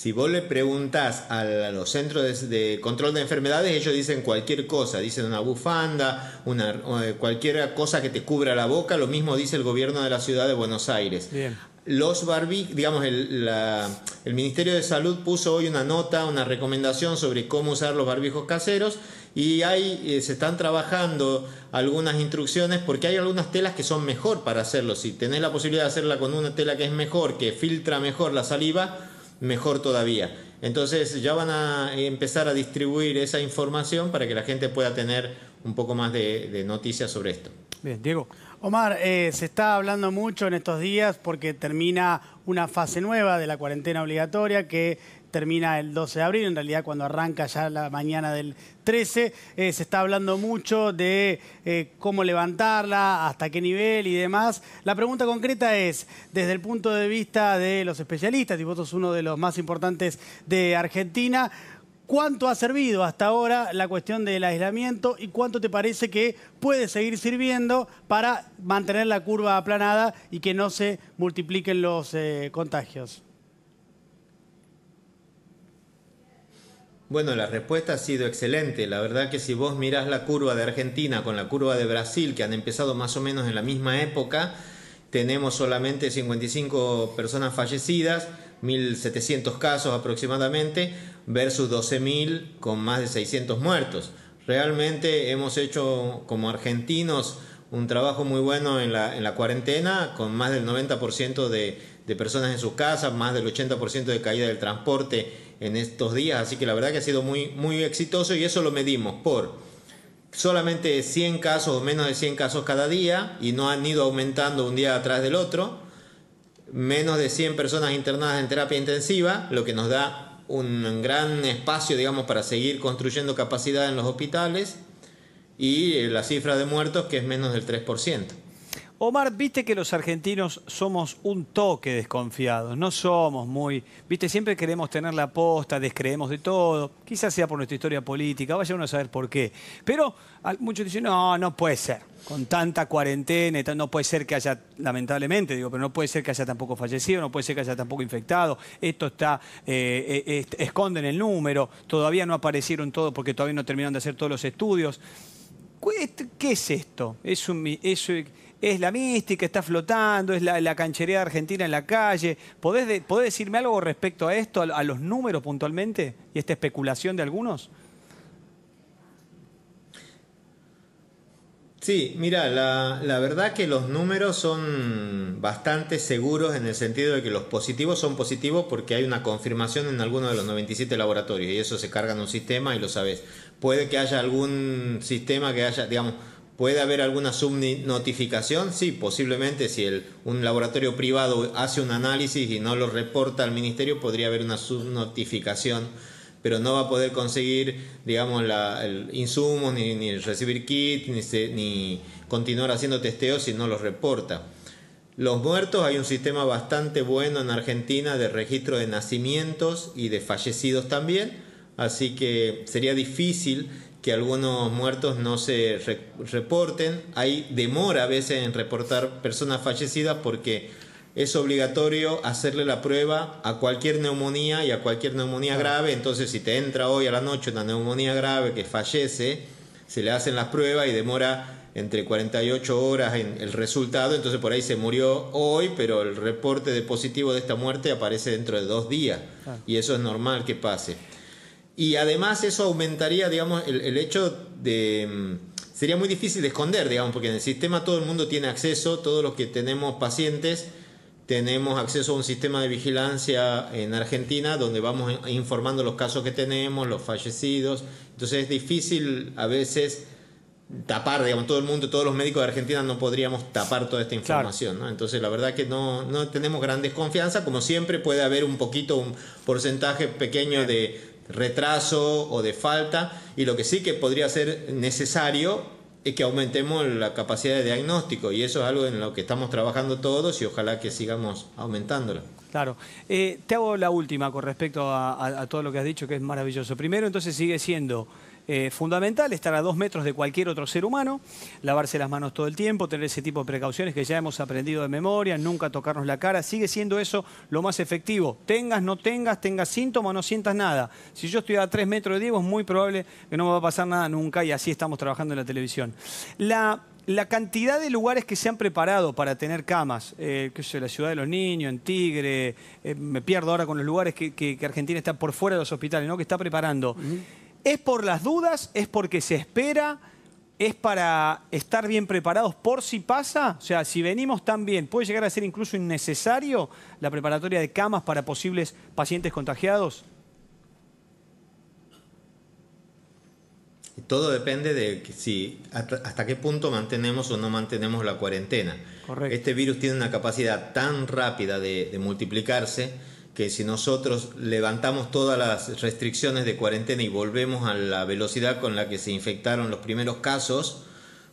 Si vos le preguntás a los centros de, de control de enfermedades, ellos dicen cualquier cosa, dicen una bufanda, una, eh, cualquier cosa que te cubra la boca, lo mismo dice el gobierno de la ciudad de Buenos Aires. Bien. Los barbijos, digamos, el, la- el Ministerio de Salud puso hoy una nota, una recomendación sobre cómo usar los barbijos caseros y hay, eh, se están trabajando algunas instrucciones porque hay algunas telas que son mejor para hacerlo. Si tenés la posibilidad de hacerla con una tela que es mejor, que filtra mejor la saliva, mejor todavía. Entonces ya van a empezar a distribuir esa información para que la gente pueda tener un poco más de, noticias sobre esto. Bien, Diego. Omar, eh, se está hablando mucho en estos días porque termina una fase nueva de la cuarentena obligatoria que termina el 12 de abril, en realidad cuando arranca ya la mañana del 13. Eh, se está hablando mucho de eh, cómo levantarla, hasta qué nivel y demás. La pregunta concreta es, desde el punto de vista de los especialistas, y vos sos uno de los más importantes de Argentina, ¿Cuánto ha servido hasta ahora la cuestión del aislamiento y cuánto te parece que puede seguir sirviendo para mantener la curva aplanada y que no se multipliquen los eh, contagios? Bueno, la respuesta ha sido excelente. La verdad que si vos mirás la curva de Argentina con la curva de Brasil, que han empezado más o menos en la misma época, tenemos solamente 55 personas fallecidas, 1.700 casos aproximadamente, versus 12.000 con más de 600 muertos. Realmente hemos hecho como argentinos un trabajo muy bueno en la, en la cuarentena, con más del 90% de, de personas en sus casas, más del 80% de caída del transporte en estos días, así que la verdad que ha sido muy, muy exitoso y eso lo medimos por solamente 100 casos o menos de 100 casos cada día y no han ido aumentando un día atrás del otro, menos de 100 personas internadas en terapia intensiva, lo que nos da un gran espacio, digamos, para seguir construyendo capacidad en los hospitales y eh, la cifra de muertos que es menos del 3%. Omar, viste que los argentinos somos un toque desconfiados, no somos muy, viste, siempre queremos tener la posta, descreemos de todo, quizás sea por nuestra historia política, vaya uno a saber por qué. Pero muchos dicen, no, no puede ser, con tanta cuarentena, no puede ser que haya, lamentablemente digo, pero no puede ser que haya tampoco fallecido, no puede ser que haya tampoco infectado, esto está, eh, eh, esconden el número, todavía no aparecieron todos porque todavía no terminaron de hacer todos los estudios. ¿Qué es esto? ¿Es, un es, es la mística, está flotando, es la, la canchería argentina en la calle? ¿Podés, de- podés decirme algo respecto a esto, a, a los números puntualmente y esta especulación de algunos? Sí, mira, la, la verdad que los números son bastante seguros en el sentido de que los positivos son positivos porque hay una confirmación en alguno de los 97 laboratorios y eso se carga en un sistema y lo sabes. Puede que haya algún sistema que haya, digamos, puede haber alguna subnotificación, sí, posiblemente si un laboratorio privado hace un análisis y no lo reporta al ministerio, podría haber una subnotificación pero no va a poder conseguir, digamos, la, el insumos, ni, ni recibir kit, ni, ni continuar haciendo testeos si no los reporta. Los muertos, hay un sistema bastante bueno en Argentina de registro de nacimientos y de fallecidos también, así que sería difícil que algunos muertos no se re- reporten. Hay demora a veces en reportar personas fallecidas porque es obligatorio hacerle la prueba a cualquier neumonía y a cualquier neumonía grave. Entonces, si te entra hoy a la noche una neumonía grave que fallece, se le hacen las pruebas y demora entre 48 horas en el resultado. Entonces, por ahí se murió hoy, pero el reporte de positivo de esta muerte aparece dentro de dos días. Y eso es normal que pase. Y además eso aumentaría, digamos, el, el hecho de... mm, Sería muy difícil de esconder, digamos, porque en el sistema todo el mundo tiene acceso, todos los que tenemos pacientes tenemos acceso a un sistema de vigilancia en Argentina donde vamos informando los casos que tenemos, los fallecidos. Entonces es difícil a veces tapar, digamos, todo el mundo, todos los médicos de Argentina no podríamos tapar toda esta información, ¿no? Entonces la verdad que no, no tenemos gran desconfianza, como siempre puede haber un poquito, un porcentaje pequeño de retraso o de falta, y lo que sí que podría ser necesario es que aumentemos la capacidad de diagnóstico, y eso es algo en lo que estamos trabajando todos y ojalá que sigamos aumentándola. Claro. Eh, te hago la última con respecto a- a todo lo que has dicho, que es maravilloso. Primero, entonces sigue siendo eh, fundamental, estar a dos metros de cualquier otro ser humano, lavarse las manos todo el tiempo, tener ese tipo de precauciones que ya hemos aprendido de memoria, nunca tocarnos la cara, sigue siendo eso lo más efectivo. Tengas, no tengas, tengas síntomas, no sientas nada. Si yo estoy a tres metros de Diego, es muy probable que no me va a pasar nada nunca y así estamos trabajando en la televisión. La la cantidad de lugares que se han preparado para tener camas, eh, sé, la ciudad de los niños, en Tigre, eh, me pierdo ahora con los lugares que, Argentina está por fuera de los hospitales, ¿no? Que está preparando. ¿Es por las dudas? ¿Es porque se espera? ¿Es para estar bien preparados por si pasa? O sea, si venimos tan bien, ¿puede llegar a ser incluso innecesario la preparatoria de camas para posibles pacientes contagiados? Todo depende de si hasta, qué punto mantenemos o no mantenemos la cuarentena. Este virus tiene una capacidad tan rápida de, multiplicarse que si nosotros levantamos todas las restricciones de cuarentena y volvemos a la velocidad con la que se infectaron los primeros casos,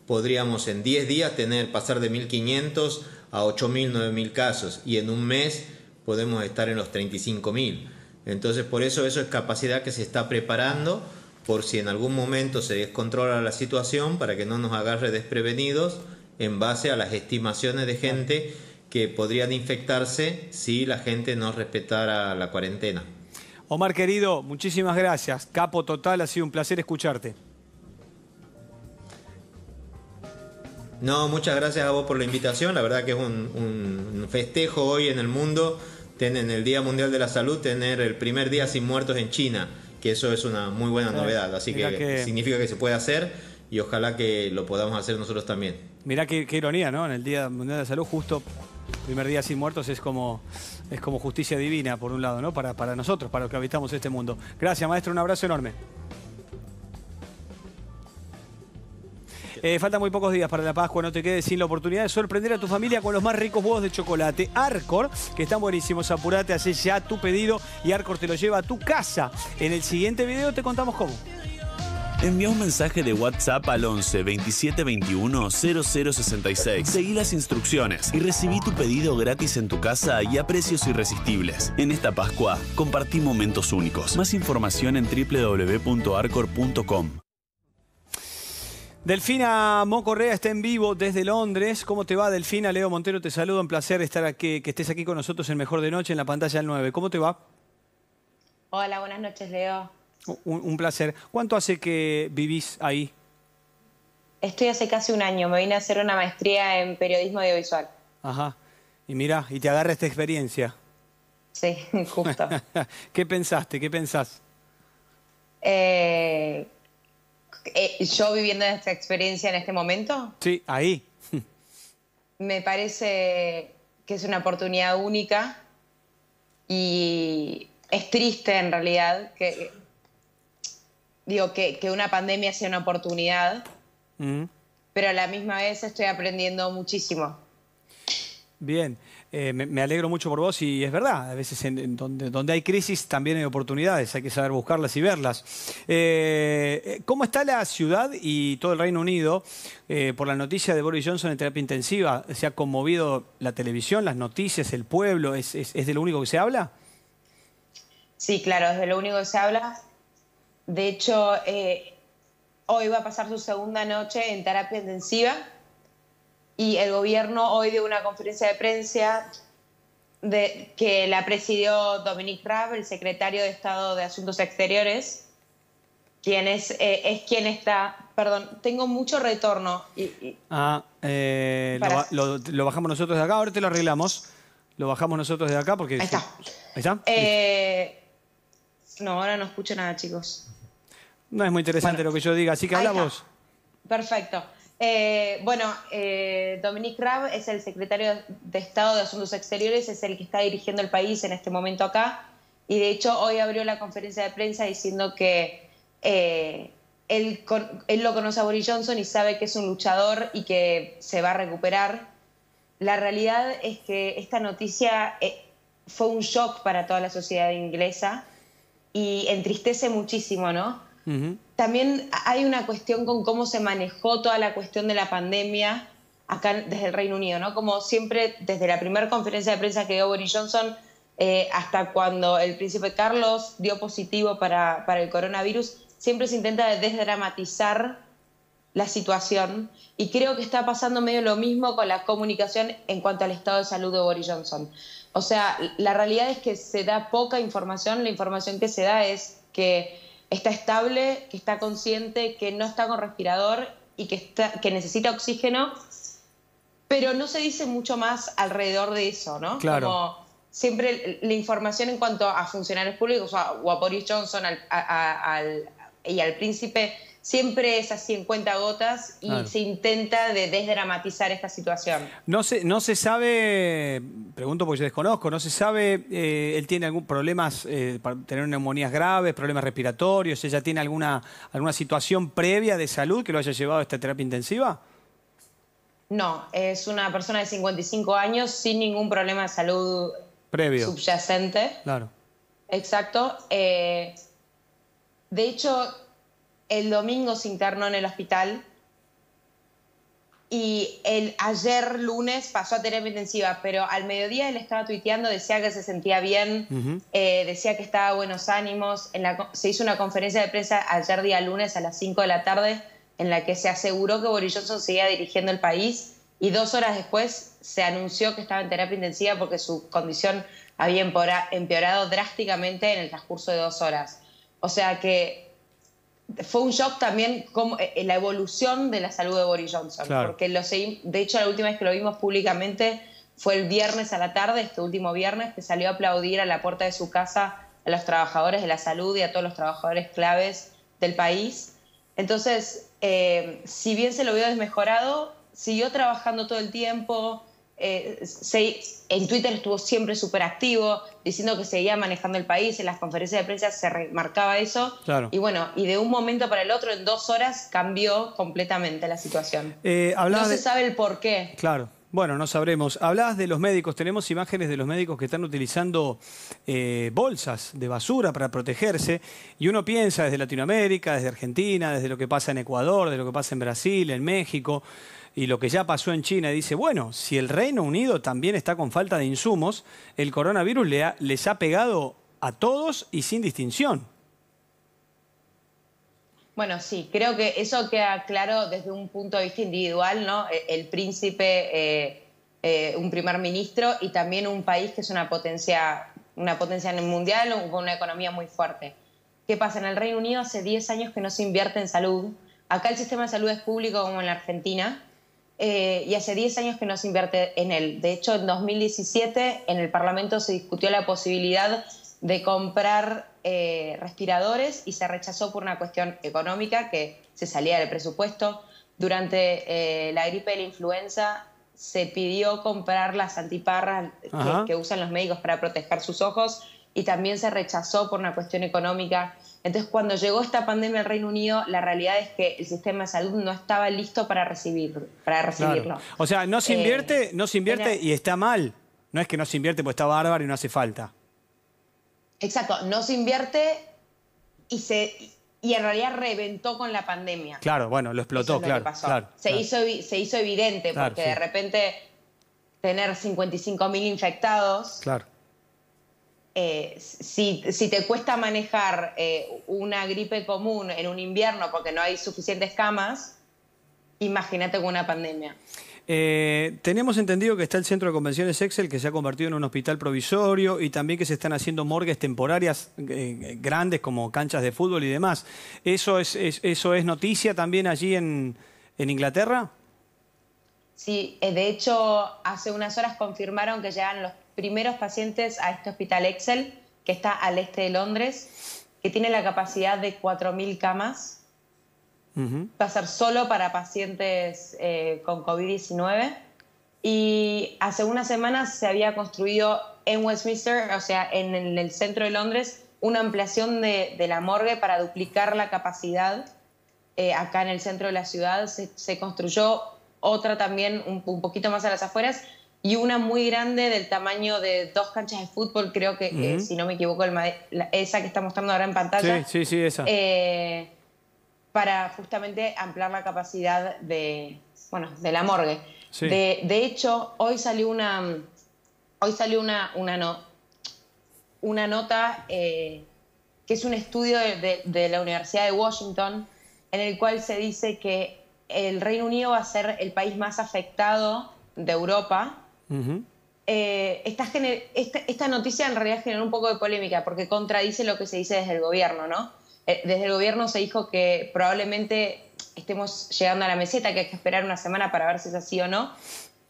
podríamos en 10 días tener pasar de 1500 a 8000, 9000 casos y en un mes podemos estar en los 35000. Entonces, por eso eso es capacidad que se está preparando por si en algún momento se descontrola la situación para que no nos agarre desprevenidos en base a las estimaciones de gente que podrían infectarse si la gente no respetara la cuarentena. Omar querido, muchísimas gracias. Capo total, ha sido un placer escucharte. No, muchas gracias a vos por la invitación. La verdad que es un, festejo hoy en el mundo, en el Día Mundial de la Salud, tener el primer día sin muertos en China que eso es una muy buena novedad. Así que, significa que se puede hacer y ojalá que lo podamos hacer nosotros también. Mirá qué, ironía, ¿no? En el Día Mundial de la Salud, justo primer día sin muertos es como, es como justicia divina, por un lado, ¿no? Para, para nosotros, para los que habitamos este mundo. Gracias, maestro, un abrazo enorme. Eh, faltan muy pocos días para la Pascua, no te quedes sin la oportunidad de sorprender a tu familia con los más ricos huevos de chocolate. Arcor, que están buenísimos, apurate, hace ya tu pedido y Arcor te lo lleva a tu casa. En el siguiente video te contamos cómo. Envía un mensaje de WhatsApp al 11 27 21 0066. Seguí las instrucciones y recibí tu pedido gratis en tu casa y a precios irresistibles. En esta Pascua, compartí momentos únicos. Más información en www.arcor.com. Delfina Mocorrea está en vivo desde Londres. ¿Cómo te va, Delfina? Leo Montero te saludo. Un placer estar aquí, que estés aquí con nosotros en Mejor de Noche en la pantalla del 9. ¿Cómo te va? Hola, buenas noches, Leo. Un, placer. ¿Cuánto hace que vivís ahí? Estoy hace casi un año. Me vine a hacer una maestría en periodismo audiovisual. Ajá. Y mira, y te agarra esta experiencia. Sí, [LAUGHS] justo. [LAUGHS] ¿Qué pensaste? ¿Qué pensás? Eh, eh, yo viviendo esta experiencia en este momento. Sí, ahí. me parece que es una oportunidad única y es triste en realidad que digo que, una pandemia sea una oportunidad, mm. pero a la misma vez estoy aprendiendo muchísimo. Bien. Eh, me, alegro mucho por vos y es verdad, a veces en, donde, donde, hay crisis también hay oportunidades, hay que saber buscarlas y verlas. Eh, eh, ¿Cómo está la ciudad y todo el Reino Unido por la noticia de Boris Johnson en terapia intensiva? ¿Se ha conmovido la televisión, las noticias, el pueblo? ¿Es, es, es de lo único que se habla? Sí, claro, es de lo único que se habla. De hecho, hoy va a pasar su segunda noche en terapia intensiva y el gobierno hoy dio una conferencia de prensa de, que la presidió Dominique Raab, el secretario de Estado de Asuntos Exteriores, quien es, eh, es quien está... Perdón, tengo mucho retorno. ah, eh, lo, bajamos nosotros de acá, ahora te lo arreglamos. Lo bajamos nosotros de acá porque... Ahí está. ¿Ahí está? Eh, no, ahora no escucho nada, chicos. No es muy interesante lo que yo diga, así que habla vos. Perfecto. Eh, bueno, eh, Dominique Raab es el secretario de Estado de Asuntos Exteriores, es el que está dirigiendo el país en este momento acá. Y de hecho hoy abrió la conferencia de prensa diciendo que eh, él, él, lo conoce a Boris Johnson y sabe que es un luchador y que se va a recuperar. La realidad es que esta noticia eh, fue un shock para toda la sociedad inglesa y entristece muchísimo, ¿no? También hay una cuestión con cómo se manejó toda la cuestión de la pandemia acá desde el Reino Unido, ¿no? Como siempre, desde la primera conferencia de prensa que dio Boris Johnson eh, hasta cuando el príncipe Carlos dio positivo para, para el coronavirus, siempre se intenta desdramatizar la situación y creo que está pasando medio lo mismo con la comunicación en cuanto al estado de salud de Boris Johnson. O sea, la realidad es que se da poca información, la información que se da es que está estable, que está consciente, que no está con respirador y que, está, que necesita oxígeno, pero no se dice mucho más alrededor de eso, ¿no? Claro. Como siempre la información en cuanto a funcionarios públicos o a, Boris Johnson al- a- a- al- y al príncipe siempre es así en cuenta gotas y Claro. se intenta de desdramatizar esta situación. No se, no se sabe, pregunto porque yo desconozco, no se sabe, eh, él tiene algún problemas, eh, para tener neumonías graves, problemas respiratorios, ella tiene alguna, alguna situación previa de salud que lo haya llevado a esta terapia intensiva. No, es una persona de 55 años sin ningún problema de salud Previo. subyacente. Claro. Exacto. Eh, de hecho, el domingo se internó en el hospital y el, ayer lunes pasó a terapia intensiva, pero al mediodía él estaba tuiteando, decía que se sentía bien, eh, decía que estaba a buenos ánimos. En la co- se hizo una conferencia de prensa ayer día lunes a las 5 de la tarde en la que se aseguró que Boris Johnson seguía dirigiendo el país y dos horas después se anunció que estaba en terapia intensiva porque su condición había empeorado drásticamente en el transcurso de dos horas. O sea que fue un shock también como, eh, la evolución de la salud de Boris Johnson, Claro. porque lo de hecho la última vez que lo vimos públicamente fue el viernes a la tarde, este último viernes, que salió a aplaudir a la puerta de su casa a los trabajadores de la salud y a todos los trabajadores claves del país. Entonces, eh, si bien se lo vio desmejorado, siguió trabajando todo el tiempo. Eh, se- en Twitter estuvo siempre súper activo, diciendo que seguía manejando el país. En las conferencias de prensa se remarcaba eso. Claro. Y bueno, y de un momento para el otro, en dos horas, cambió completamente la situación. Eh, No se de- sabe el por qué. Claro. Bueno, no sabremos. Hablabas de los médicos. Tenemos imágenes de los médicos que están utilizando eh, bolsas de basura para protegerse. Y uno piensa desde Latinoamérica, desde Argentina, desde lo que pasa en Ecuador, de lo que pasa en Brasil, en México y lo que ya pasó en China. Dice, bueno, si el Reino Unido también está con falta de insumos, el coronavirus les ha pegado a todos y sin distinción. Bueno, sí, creo que eso queda claro desde un punto de vista individual, ¿no? E- El príncipe, eh, eh, un primer ministro y también un país que es una potencia, una potencia mundial con una economía muy fuerte. ¿Qué pasa? En el Reino Unido hace 10 años que no se invierte en salud. Acá el sistema de salud es público como en la Argentina. Eh, y hace 10 años que no se invierte en él. De hecho, en 2017 en el Parlamento se discutió la posibilidad de comprar eh, respiradores y se rechazó por una cuestión económica que se salía del presupuesto. Durante eh, la gripe de la influenza se pidió comprar las antiparras que usan los médicos para proteger sus ojos y también se rechazó por una cuestión económica. Entonces, cuando llegó esta pandemia al Reino Unido, la realidad es que el sistema de salud no estaba listo para, recibir, para recibirlo. Claro. O sea, no se Eh, invierte, no se invierte era- y está mal. No es que no se invierte porque está bárbaro y no hace falta. Exacto, no se invierte y, se, y en realidad reventó con la pandemia. Claro, bueno, lo explotó, Eso es lo claro, que pasó. claro. se, claro. Hizo, se hizo evidente porque sí. de repente tener 55.000 infectados, Claro. Eh, si, si te cuesta manejar eh, una gripe común en un invierno porque no hay suficientes camas, imagínate con una pandemia. Eh, tenemos entendido que está el centro de convenciones Excel que se ha convertido en un hospital provisorio y también que se están haciendo morgues temporarias eh, grandes como canchas de fútbol y demás. ¿Eso es, es- eso es noticia también allí en, en Inglaterra? Sí, de hecho, hace unas horas confirmaron que llegan los primeros pacientes a este hospital Excel, que está al este de Londres, que tiene la capacidad de 4.000 camas. Va a ser solo para pacientes eh, con COVID-19. Y hace unas semanas se había construido en Westminster, o sea, en el, el centro de Londres, una ampliación de, de la morgue para duplicar la capacidad. Eh, acá en el centro de la ciudad se, se construyó otra también un, un poquito más a las afueras y una muy grande del tamaño de dos canchas de fútbol, creo que, eh, si no me equivoco, el ma- la- esa que está mostrando ahora en pantalla. Sí, sí, sí, esa. Eh, para justamente ampliar la capacidad de, bueno, de la morgue. Sí. De, de hecho, hoy salió una, hoy salió una, una, no- una nota eh, que es un estudio de, de- de la Universidad de Washington, en el cual se dice que el Reino Unido va a ser el país más afectado de Europa. Eh, esta, esta, esta noticia en realidad generó un poco de polémica porque contradice lo que se dice desde el gobierno, ¿no? Eh, desde el gobierno se dijo que probablemente estemos llegando a la meseta, que hay que esperar una semana para ver si es así o no.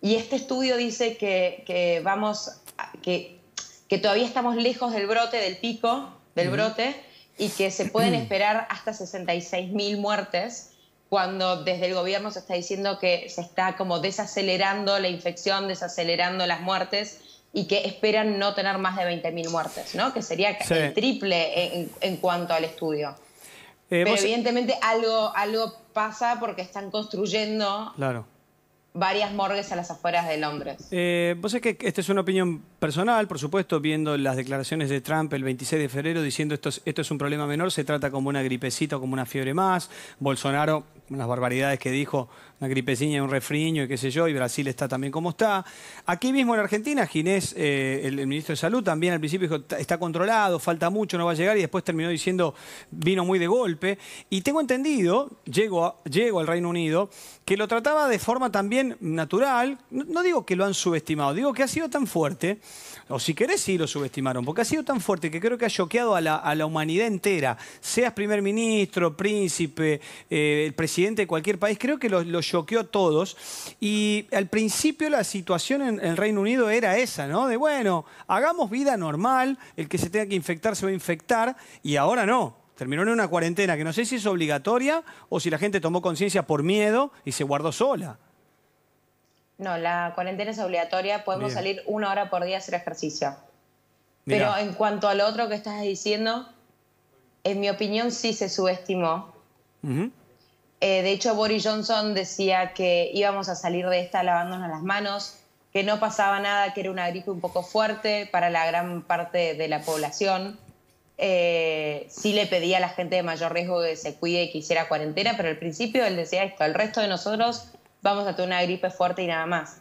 Y este estudio dice que, que vamos, a- que, que todavía estamos lejos del brote, del pico del brote, y que se pueden [CLEARS THROAT] esperar hasta 66.000 muertes, cuando desde el gobierno se está diciendo que se está como desacelerando la infección, desacelerando las muertes, y que esperan no tener más de 20.000 muertes, ¿no? Que sería Sí. el triple en, en cuanto al estudio. Eh, Pero vos- evidentemente algo, algo pasa porque están construyendo Claro. varias morgues a las afueras de Londres. Eh, vos sabés que esta es una opinión personal, por supuesto, viendo las declaraciones de Trump el 26 de febrero diciendo esto es, esto es un problema menor, se trata como una gripecita o como una fiebre más. Bolsonaro, unas barbaridades que dijo, una gripecina un refriño y qué sé yo, y Brasil está también como está. Aquí mismo en Argentina, Ginés, eh, el, ministro de Salud, también al principio dijo, "Está- controlado, falta mucho, no va a llegar, y después terminó diciendo, vino muy de golpe. Y tengo entendido, llego, llego al Reino Unido, que lo trataba de forma también natural. No, digo que lo han subestimado, digo que ha sido tan fuerte, o si querés sí lo subestimaron, porque ha sido tan fuerte que creo que ha choqueado a la, a la humanidad entera. Seas primer ministro, príncipe, eh, el presidente de cualquier país, creo que lo, lo choqueó a todos. Y al principio la situación en el Reino Unido era esa, ¿no? De bueno, hagamos vida normal, el que se tenga que infectar se va a infectar, y ahora no. Terminó en una cuarentena que no sé si es obligatoria o si la gente tomó conciencia por miedo y se guardó sola. No, la cuarentena es obligatoria, podemos Bien. salir una hora por día a hacer ejercicio. Mirá. Pero en cuanto a lo otro que estás diciendo, en mi opinión sí se subestimó. Ujú. Eh, de hecho, Boris Johnson decía que íbamos a salir de esta lavándonos las manos, que no pasaba nada, que era una gripe un poco fuerte para la gran parte de la población. Eh, sí le pedía a la gente de mayor riesgo que se cuide y que hiciera cuarentena, pero al principio él decía esto, el resto de nosotros vamos a tener una gripe fuerte y nada más.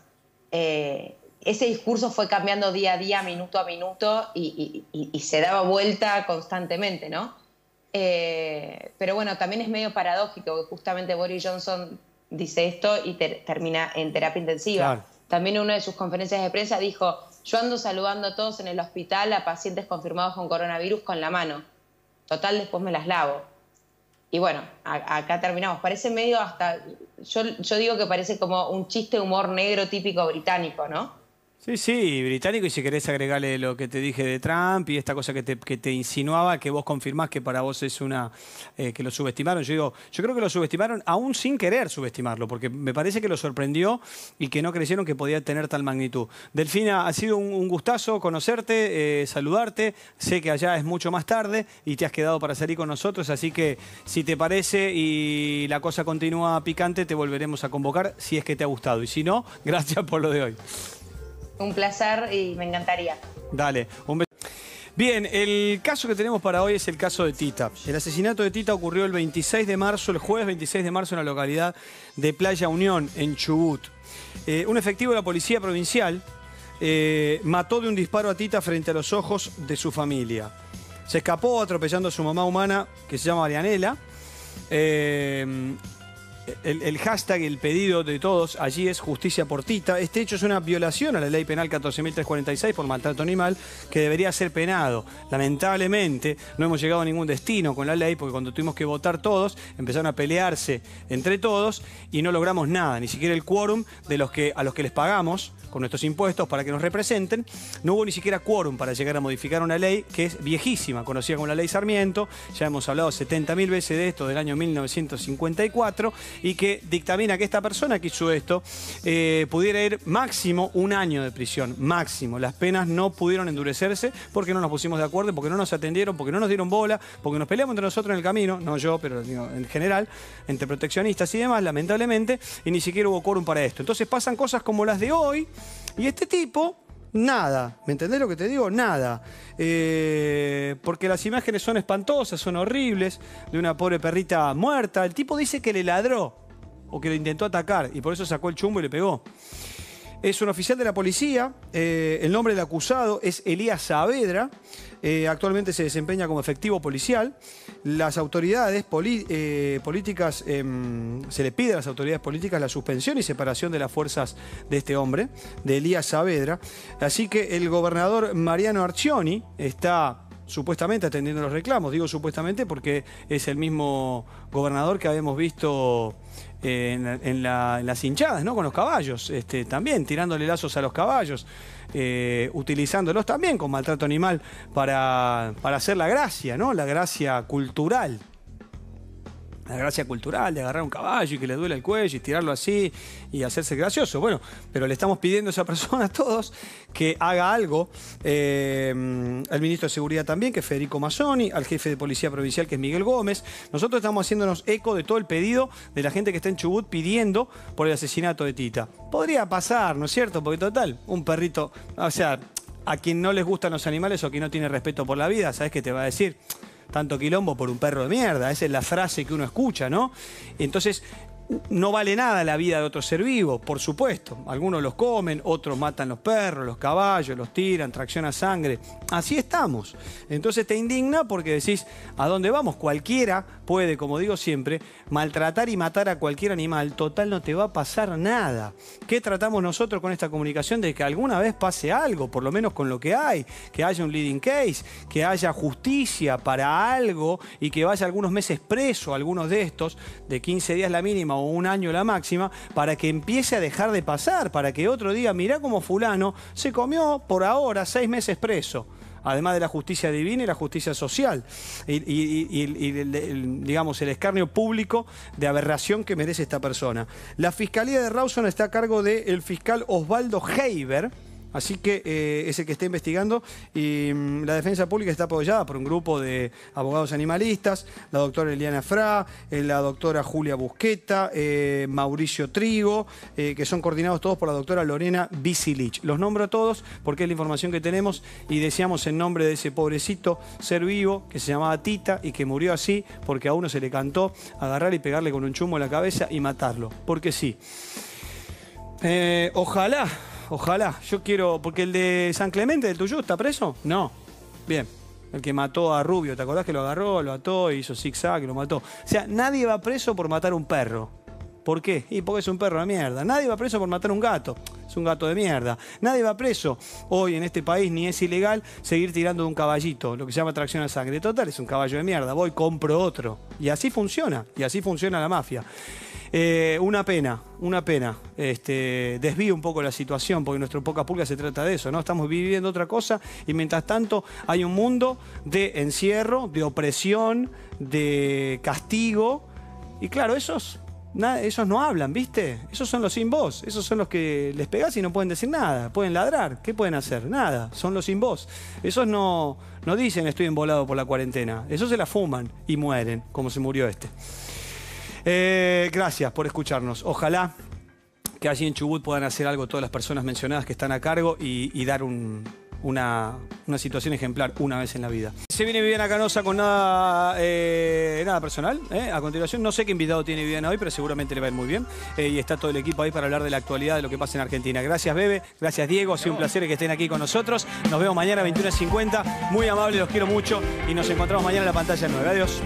Eh, ese discurso fue cambiando día a día, minuto a minuto, y, y- se daba vuelta constantemente, ¿no? Eh, pero bueno, también es medio paradójico que justamente Boris Johnson dice esto y ter- termina en terapia intensiva. Claro. También en una de sus conferencias de prensa dijo, yo ando saludando a todos en el hospital a pacientes confirmados con coronavirus con la mano. Total, después me las lavo. Y bueno, acá terminamos. Parece medio hasta, yo, yo digo que parece como un chiste de humor negro típico británico, ¿no? Sí, sí, británico, y si querés agregarle lo que te dije de Trump y esta cosa que te, que te insinuaba, que vos confirmás que para vos es una. eh, que lo subestimaron. Yo digo, yo creo que lo subestimaron aún sin querer subestimarlo, porque me parece que lo sorprendió y que no creyeron que podía tener tal magnitud. Delfina, ha sido un, gustazo conocerte, eh, saludarte. Sé que allá es mucho más tarde y te has quedado para salir con nosotros, así que si te parece y la cosa continúa picante, te volveremos a convocar si es que te ha gustado. Y si no, [LAUGHS] gracias por lo de hoy. Un placer y me encantaría. Dale, un beso. Bien, el caso que tenemos para hoy es el caso de Tita. El asesinato de Tita ocurrió el 26 de marzo, el jueves 26 de marzo en la localidad de Playa Unión, en Chubut. Eh, un efectivo de la policía provincial eh, mató de un disparo a Tita frente a los ojos de su familia. Se escapó atropellando a su mamá humana, que se llama Marianela. Eh, el, hashtag, el pedido de todos allí es justicia por Tita. Este hecho es una violación a la ley penal 14.346 por maltrato animal que debería ser penado. Lamentablemente no hemos llegado a ningún destino con la ley porque cuando tuvimos que votar todos empezaron a pelearse entre todos y no logramos nada, ni siquiera el quórum de los que, a los que les pagamos con nuestros impuestos para que nos representen. No hubo ni siquiera quórum para llegar a modificar una ley que es viejísima, conocida como la ley Sarmiento. Ya hemos hablado 70.000 veces de esto del año 1954 y que dictamina que esta persona que hizo esto eh, pudiera ir máximo un año de prisión, máximo. Las penas no pudieron endurecerse porque no nos pusimos de acuerdo, porque no nos atendieron, porque no nos dieron bola, porque nos peleamos entre nosotros en el camino, no yo, pero en general, entre proteccionistas y demás, lamentablemente, y ni siquiera hubo quórum para esto. Entonces pasan cosas como las de hoy y este tipo... Nada, ¿me entendés lo que te digo? Nada. Eh, porque las imágenes son espantosas, son horribles, de una pobre perrita muerta. El tipo dice que le ladró o que le intentó atacar y por eso sacó el chumbo y le pegó. Es un oficial de la policía. eh, el nombre del acusado es Elías Saavedra. eh, actualmente se desempeña como efectivo policial. Las autoridades eh, políticas, em, se le pide a las autoridades políticas la suspensión y separación de las fuerzas de este hombre, de Elías Saavedra. Así que el gobernador Mariano Arcioni está supuestamente atendiendo los reclamos. Digo supuestamente porque es el mismo gobernador que habíamos visto eh, en, la- en la- en las hinchadas, ¿no? Con los caballos, este, también tirándole lazos a los caballos, eh, utilizándolos también con maltrato animal para, para hacer la gracia, ¿no? La gracia cultural. La gracia cultural de agarrar un caballo y que le duele el cuello y tirarlo así y hacerse gracioso. Bueno, pero le estamos pidiendo a esa [LAUGHS] persona a todos que haga algo. Eh, al ministro de Seguridad también, que es Federico Mazzoni, al jefe de Policía Provincial, que es Miguel Gómez. Nosotros estamos haciéndonos eco de todo el pedido de la gente que está en Chubut pidiendo por el asesinato de Tita. Podría pasar, ¿no es cierto? Porque total, un perrito, o sea, a quien no les gustan los animales o quien no tiene respeto por la vida, ¿sabes qué te va a decir? Tanto quilombo por un perro de mierda. Esa es la frase que uno escucha, ¿no? Entonces, no vale nada la vida de otro ser vivo, por supuesto. Algunos los comen, otros matan los perros, los caballos, los tiran, tracciona sangre. Así estamos. Entonces te indigna porque decís, ¿a dónde vamos? Cualquiera puede, como digo siempre, maltratar y matar a cualquier animal. Total, no te va a pasar nada. ¿Qué tratamos nosotros con esta comunicación? De que alguna vez pase algo, por lo menos con lo que hay, que haya un leading case, que haya justicia para algo y que vaya algunos meses preso, algunos de estos, de 15 días la mínima o un año la máxima, para que empiece a dejar de pasar, para que otro día, mirá como fulano se comió por ahora seis meses preso además de la justicia divina y la justicia social, y, el- digamos, el escarnio público de aberración que merece esta persona. La Fiscalía de Rawson está a cargo del fiscal Osvaldo Heiber, Así que eh, es el que está investigando y mm, la defensa pública está apoyada por un grupo de abogados animalistas, la doctora Eliana Fra, eh, la doctora Julia Busqueta, eh, Mauricio Trigo, eh, que son coordinados todos por la doctora Lorena Bicilich. Los nombro a todos porque es la información que tenemos y deseamos en nombre de ese pobrecito ser vivo que se llamaba Tita y que murió así porque a uno se le cantó agarrar y pegarle con un chumbo en la cabeza y matarlo. Porque sí. Ojalá, ojalá. Yo quiero. Porque el de San Clemente, del tuyo, ¿está preso? No. Bien. El que mató a Rubio, ¿te acordás que lo agarró, lo ató, hizo zigzag y lo mató? O sea, nadie va preso por matar un perro. ¿Por qué? Y porque es un perro de mierda. Nadie va preso por matar un gato. Es un gato de mierda. Nadie va preso hoy en este país, ni es ilegal, seguir tirando de un caballito, lo que se llama tracción a sangre. Total, es un caballo de mierda. Voy, compro otro. Y así funciona. Y así funciona la mafia. Eh, una pena, una pena. Este, desvío un poco la situación, porque nuestro poca pulga se trata de eso, ¿no? Estamos viviendo otra cosa y mientras tanto hay un mundo de encierro, de opresión, de castigo. Y claro, esos, no hablan, ¿viste? Esos son los sin voz, esos son los que les pegás y no pueden decir nada, pueden ladrar, ¿qué pueden hacer? Nada, son los sin voz. Esos no, no dicen estoy embolado por la cuarentena, esos se la fuman y mueren, como se murió este. Eh, gracias por escucharnos. Ojalá que allí en Chubut puedan hacer algo todas las personas mencionadas que están a cargo y, dar un- una, situación ejemplar una vez en la vida. Se viene Viviana Canosa con nada, eh, personal. ¿eh? A continuación, no sé qué invitado tiene Viviana hoy, pero seguramente le va a ir muy bien. Y está todo el equipo ahí para hablar de la actualidad de lo que pasa en Argentina. Gracias, Bebe. Gracias, Diego. Ha sido un placer que estén aquí con nosotros. Nos vemos mañana a 21.50. Muy amables, los quiero mucho. Y nos encontramos mañana en la pantalla 9. Adiós.